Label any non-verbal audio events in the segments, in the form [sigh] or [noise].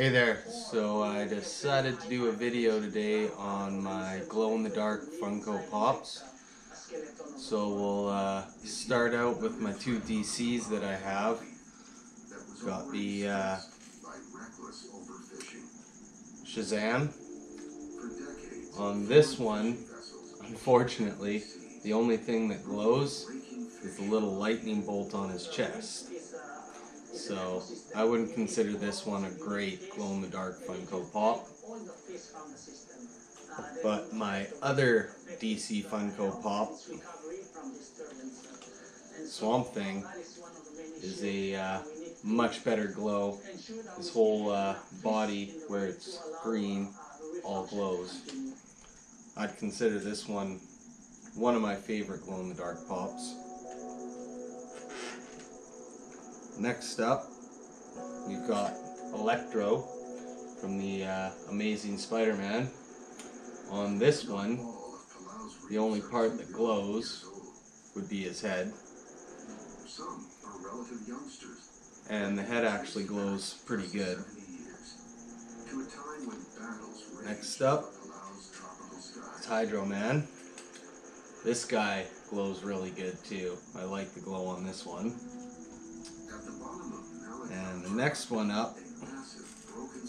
Hey there, so I decided to do a video today on my glow-in-the-dark Funko Pops. So we'll uh, start out with my two DCs that I have. Got the uh, Shazam. On this one, unfortunately, the only thing that glows is the little lightning bolt on his chest. So I wouldn't consider this one a great glow-in-the-dark Funko Pop. But my other DC Funko Pop, Swamp Thing, is a uh, much better glow. His whole uh, body, where it's green, all glows. I'd consider this one one of my favorite glow-in-the-dark pops. Next up, we've got Electro from the uh, Amazing Spider-Man. On this one, the only part that glows would be his head. And the head actually glows pretty good. Next up, it's Hydro Man. This guy glows really good too. I like the glow on this one. And the next one up,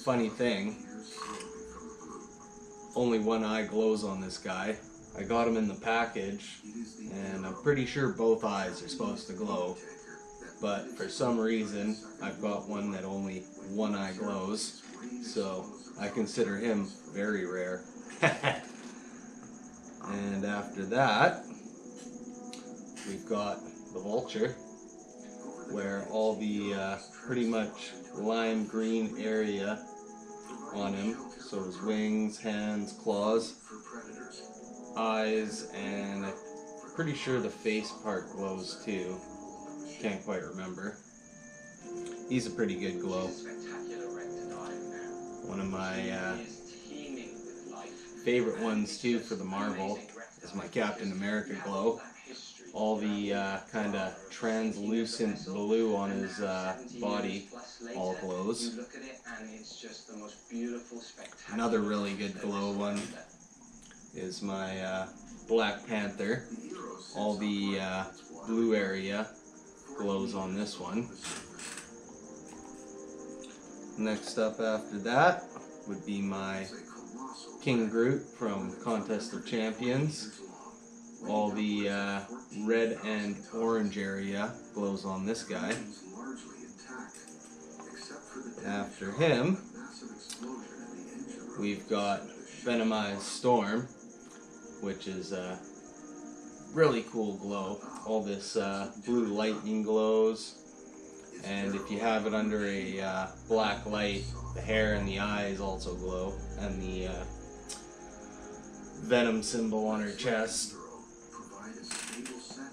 funny thing, only one eye glows on this guy. I got him in the package, and I'm pretty sure both eyes are supposed to glow. But for some reason, I've got one that only one eye glows, so I consider him very rare. [laughs] and after that, we've got the vulture where all the uh, pretty much lime green area on him, so his wings, hands, claws, eyes, and I'm pretty sure the face part glows too. Can't quite remember. He's a pretty good glow. One of my uh, favorite ones too for the Marvel is my Captain America glow all the uh, kind of translucent blue on his uh, body all glows. Another really good glow one is my uh, Black Panther. All the uh, blue area glows on this one. Next up after that would be my King Groot from Contest of Champions all the uh, red and orange area glows on this guy. After him, we've got Venomized Storm, which is a really cool glow. All this uh, blue lightning glows, and if you have it under a uh, black light, the hair and the eyes also glow, and the uh, venom symbol on her chest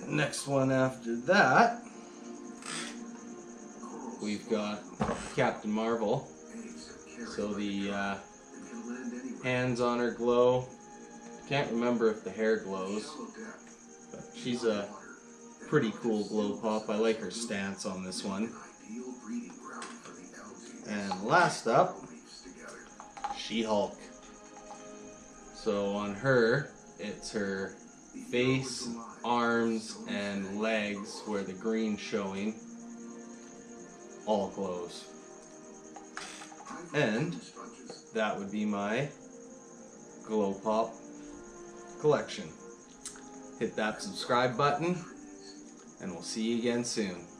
next one after that, we've got Captain Marvel. So the uh, hands on her glow. Can't remember if the hair glows, but she's a pretty cool glow pop. I like her stance on this one. And last up, She-Hulk. So on her, it's her face, arms, and legs where the green showing all glows. And that would be my Glow Pop collection. Hit that subscribe button, and we'll see you again soon.